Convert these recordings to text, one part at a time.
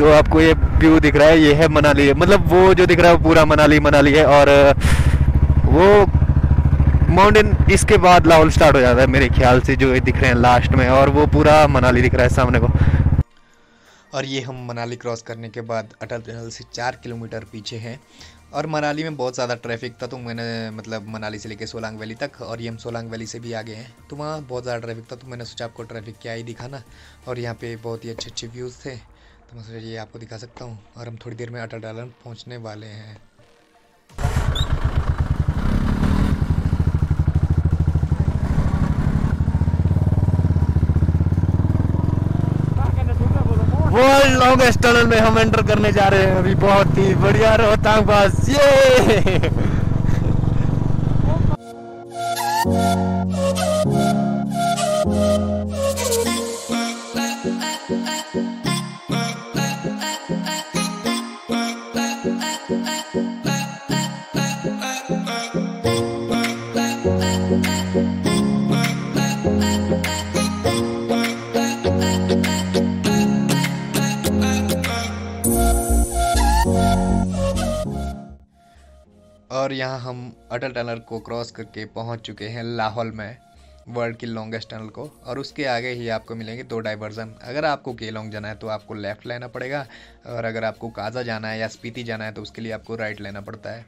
तो आपको ये व्यू दिख रहा है, ये है मनाली। मतलब वो जो दिख रहा है वो पूरा मनाली मनाली है और वो माउंटेन इसके बाद लाहौल स्टार्ट हो जाता है मेरे ख्याल से, जो दिख रहे हैं लास्ट में और वो पूरा मनाली दिख रहा है सामने को। और ये हम मनाली क्रॉस करने के बाद अटल टनल से चार किलोमीटर पीछे हैं और मनाली में बहुत ज़्यादा ट्रैफ़िक था तो मैंने मतलब मनाली से लेके सोलांग वैली तक और ये हम सोलांग वैली से भी आगे हैं तो वहाँ बहुत ज़्यादा ट्रैफ़िक था तो मैंने सोचा आपको ट्रैफ़िक क्या ही दिखाना और यहाँ पे बहुत ही अच्छे अच्छे व्यूज़ थे। तो मैं सोचा ये आपको दिखा सकता हूँ, और हम थोड़ी देर में अटल टनल पहुँचने वाले हैं। वर्ल्ड लॉन्गेस्ट टनल में हम एंटर करने जा रहे हैं अभी, बहुत ही बढ़िया रोहतांग पास ये! और यहाँ हम अटल टनल को क्रॉस करके पहुँच चुके हैं लाहौल में वर्ल्ड की लॉन्गेस्ट टनल को, और उसके आगे ही आपको मिलेंगे दो डाइवर्जन अगर आपको केलोंग जाना है तो आपको लेफ़्ट लेना पड़ेगा, और अगर आपको काजा जाना है या स्पीति जाना है तो उसके लिए आपको राइट लेना पड़ता है।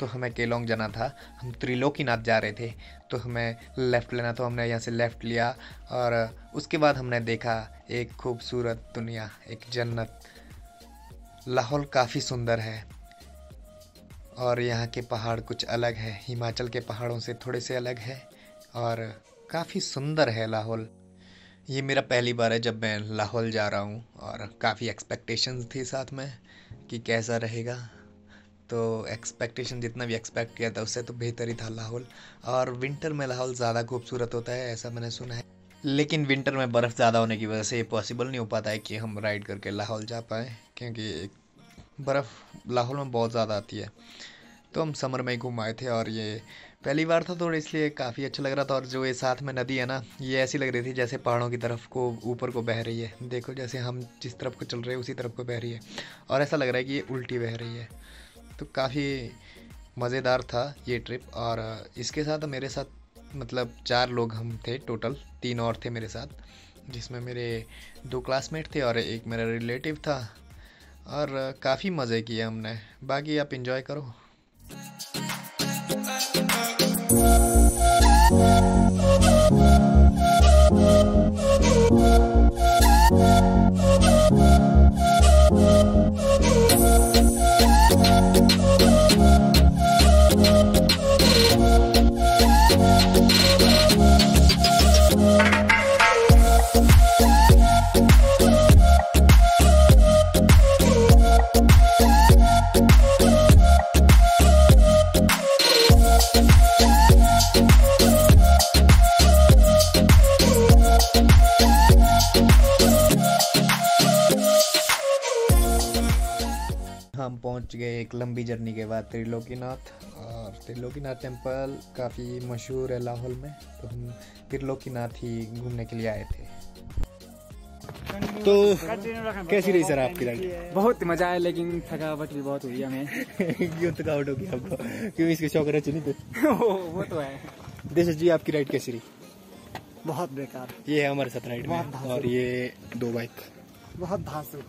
तो हमें केलोंग जाना था, हम त्रिलोकीनाथ जा रहे थे तो हमें लेफ़्ट लेना तो हमने यहाँ से लेफ़्ट लिया, और उसके बाद हमने देखा एक खूबसूरत दुनिया, एक जन्नत। लाहौल काफ़ी सुंदर है। और यहाँ के पहाड़ कुछ अलग है। हिमाचल के पहाड़ों से थोड़े से अलग है और काफ़ी सुंदर है लाहौल। ये मेरा पहली बार है जब मैं लाहौल जा रहा हूँ और काफ़ी एक्सपेक्टेशंस थी साथ में कि कैसा रहेगा। तो एक्सपेक्टेशन जितना भी एक्सपेक्ट किया था उससे तो बेहतर ही था लाहौल। और विंटर में लाहौल ज़्यादा खूबसूरत होता है, ऐसा मैंने सुना है। लेकिन विंटर में बर्फ़ ज़्यादा होने की वजह से ये पॉसिबल नहीं हो पाता है कि हम राइड करके लाहौल जा पाएँ, क्योंकि बर्फ़ लाहौल में बहुत ज़्यादा आती है। तो हम समर में ही घूम आए थे और ये पहली बार था तो इसलिए काफ़ी अच्छा लग रहा था और जो ये साथ में नदी है ना, ये ऐसी लग रही थी जैसे पहाड़ों की तरफ़ को ऊपर को बह रही है। देखो जैसे हम जिस तरफ़ को चल रहे हैं उसी तरफ़ को बह रही है और ऐसा लग रहा है कि ये उल्टी बह रही है। तो काफ़ी मज़ेदार था ये ट्रिप और इसके साथ मेरे साथ मतलब चार लोग हम थे टोटल, तीन और थे मेरे साथ, जिसमें मेरे दो क्लासमेट थे और एक मेरा रिलेटिव था। और काफ़ी मज़े किए हमने। बाकी आप इन्जॉय करो। हम पहुँच गए एक लंबी जर्नी के बाद त्रिलोकीनाथ। और त्रिलोकीनाथ टेंपल काफ़ी मशहूर है लाहौल में तो हम त्रिलोकीनाथ ही घूमने के लिए आए थे। तो कैसी रही सर आपकी राइड बहुत मज़ा आया लेकिन थकावट भी बहुत हुई हमें। क्यों थकावट होगी आपको? क्यों इसके शौक रहे चुनी थे? वो तो है। देश जी आपकी राइड कैसी रही? बहुत बेकार। ये है हमारे साथ राइड में और ये दो बाइक बहुत धांसू।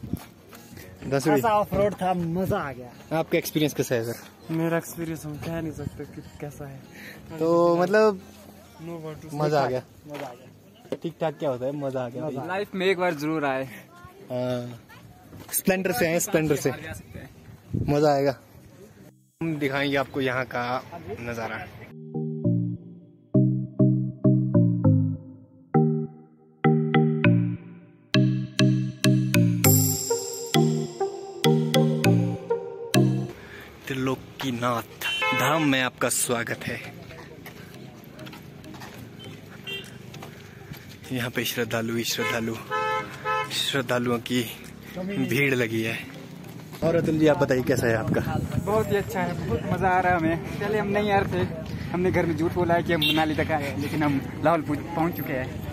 दस ऑफ़ रोड था मज़ा आ गया। आपका एक्सपीरियंस कैसा है सर मेरा एक्सपीरियंस हम कह नहीं सकते कि कैसा है। तो मतलब मज़ा आ गया। मज़ा आ गया। ठीक ठाक क्या होता है? मज़ा आ गया। लाइफ में एक बार ज़रूर आए। स्प्लेंडर से हैं स्प्लेंडर से। मज़ा आएगा। हम दिखाएँगे आपको यहाँ का नज़ारा। त्रिलोकीनाथ धाम में आपका स्वागत है। यहाँ पे श्रद्धालु ही श्रद्धालु श्रद्धालुओं की भीड़ लगी है। और अतुल जी आप बताइए कैसा है आपका? बहुत ही अच्छा है बहुत मज़ा आ रहा है हमें। पहले हम नहीं आ रहे थे हमने घर में झूठ बोला है कि हम मनाली तक आए हैं, लेकिन हम लाहौल पहुँच पहुँच चुके हैं।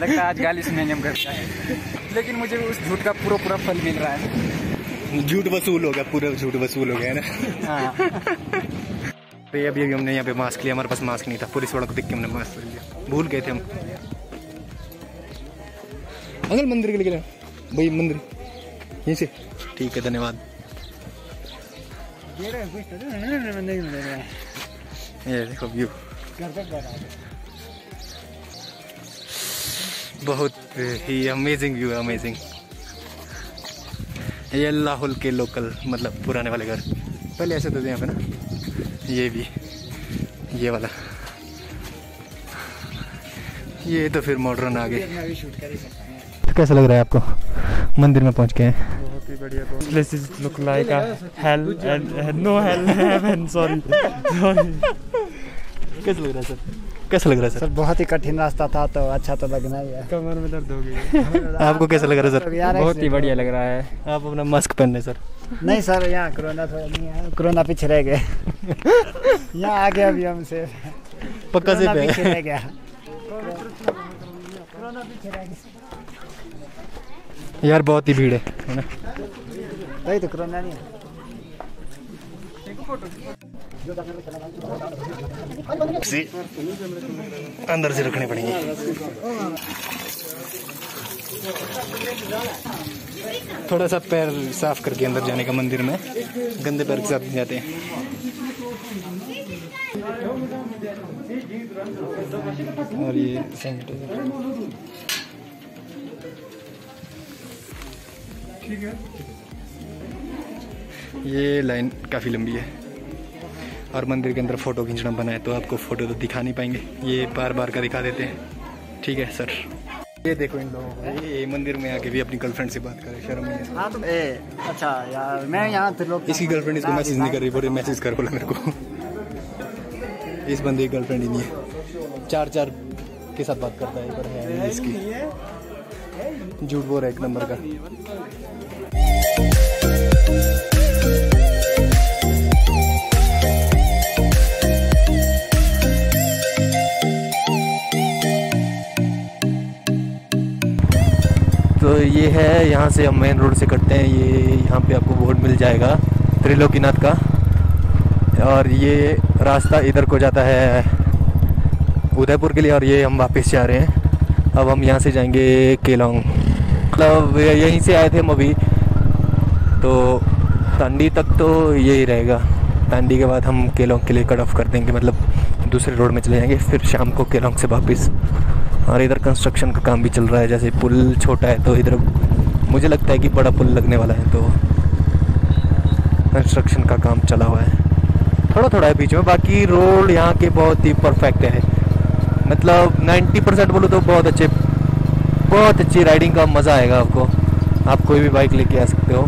लगता है आज गाली सुनेंगे हम घर जाए लेकिन मुझे उस झूठ का पूरा पूरा फल मिल रहा है। झूठ वसूल हो गया पूरा झूठ वसूल हो गया है ना? हाँ। तो ये अभी अभी हमने यहाँ पे मास्क लिया हमारे पास मास्क नहीं था पुलिस वालों को देख के हमने मास्क लिया। भूल गए थे हम। अंकल मंदिर के लिए भाई मंदिर। यहीं से। ठीक है धन्यवाद। ये देखो व्यू बहुत ही अमेजिंग व्यू है अमेजिंग ये लाहौल के लोकल मतलब पुराने वाले घर। पहले ऐसे तो थे यहाँ पे ना। ये भी ये वाला। ये तो फिर मॉडर्न आ गए कैसा लग रहा है आपको? मंदिर में पहुँच के? बहुत ही बढ़िया like a hell and uh, no hell heaven sorry sorry कैसा लग रहा है सर? कैसा लग रहा है सर? बहुत ही कठिन रास्ता था तो अच्छा तो लगना ही है। कमर में दर्द हो गई। आपको कैसा लग रहा है सर? बहुत ही बढ़िया लग रहा है। आप अपना मास्क पहनने सर। नहीं सर यहाँ कोरोना थोड़ा नहीं है कोरोना पीछे रह गए। यहाँ आ गया अभी हमसे पक्का से पीछे रह गया कोरोना पीछे रह गया। यार बहुत ही भीड़ है है ना? वही तो कोरोना नहीं है। अंदर से रखने पड़ेंगे। थोड़ा सा पैर साफ़ करके अंदर जाने का मंदिर में, गंदे पैर के साथ जाते। हैं और ये सैनिटाइजर ये लाइन काफ़ी लंबी है। और मंदिर के अंदर फ़ोटो खींचना बना है तो आपको फ़ोटो तो दिखा नहीं पाएँगे। ये बार बार का दिखा देते हैं। ठीक है सर। ये देखो इन लोगों को। ये मंदिर में आके भी अपनी गर्लफ्रेंड से बात करे शर्म नहीं हाँ तो ए अच्छा यार मैं यहाँ इसकी गर्लफ्रेंड इसको मैसेज नहीं कर रही बोले मैसेज कर बोला मेरे को। इस बंदे की गर्लफ्रेंड ही नहीं है। चार चार के साथ बात करता है पर है नहीं इसकी। झूठ बोल रहा है एक नंबर का। तो ये है, यहाँ से हम मेन रोड से कटते हैं। ये यहाँ पे आपको बोर्ड मिल जाएगा, त्रिलोकीनाथ का। और ये रास्ता इधर को जाता है उदयपुर के लिए, और ये हम वापस जा रहे हैं। अब हम यहाँ से जाएँगे केलोंग। मतलब यहीं से आए थे हम अभी। तो तांडी तक तो यही रहेगा। तांडी के बाद हम केलोंग के लिए कट ऑफ़ कर देंगे। मतलब दूसरे रोड में चले जाएँगे, फिर शाम को केलोंग से वापस। और इधर कंस्ट्रक्शन का काम भी चल रहा है, जैसे पुल छोटा है तो इधर मुझे लगता है कि बड़ा पुल लगने वाला है तो कंस्ट्रक्शन का काम चला हुआ है। थोड़ा थोड़ा है बीच में, बाकी रोड यहाँ के बहुत ही परफेक्ट है। मतलब 90 परसेंट बोलो तो बहुत अच्छे, बहुत अच्छी राइडिंग का मज़ा आएगा आपको। आप कोई भी बाइक लेके आ सकते हो।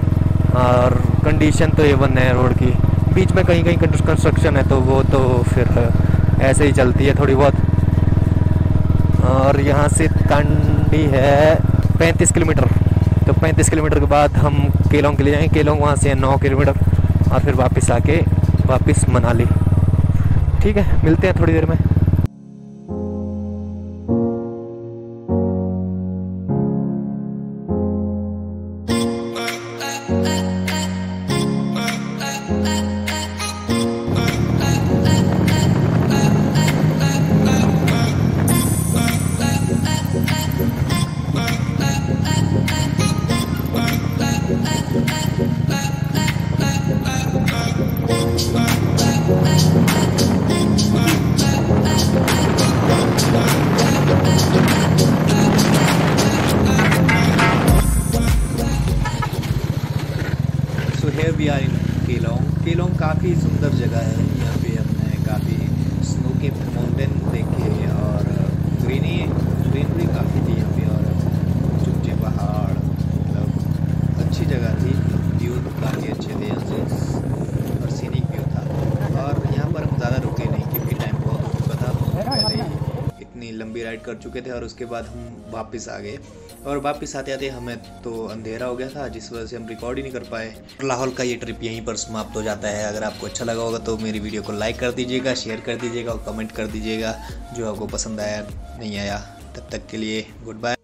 और कंडीशन तो एवन है रोड की। बीच में कहीं कहीं कंस्ट्रक्शन है तो वो तो फिर ऐसे ही चलती है थोड़ी बहुत। और यहाँ से कांडी है पैंतीस किलोमीटर। तो पैंतीस किलोमीटर के बाद हम केलोंग के लिए जाएँगे। केलोंग वहाँ से है नौ किलोमीटर और फिर वापस आके वापस मनाली। ठीक है, मिलते हैं थोड़ी देर में। So here we are in Keelong. Keelong काफ़ी कर चुके थे और उसके बाद हम वापस आ गए। और वापस आते आते हमें तो अंधेरा हो गया था, जिस वजह से हम रिकॉर्ड ही नहीं कर पाए। लाहौल का ये ट्रिप यहीं पर समाप्त हो जाता है। अगर आपको अच्छा लगा होगा तो मेरी वीडियो को लाइक कर दीजिएगा शेयर कर दीजिएगा और कमेंट कर दीजिएगा, जो आपको पसंद आया, नहीं आया। तब तक के लिए गुड बाय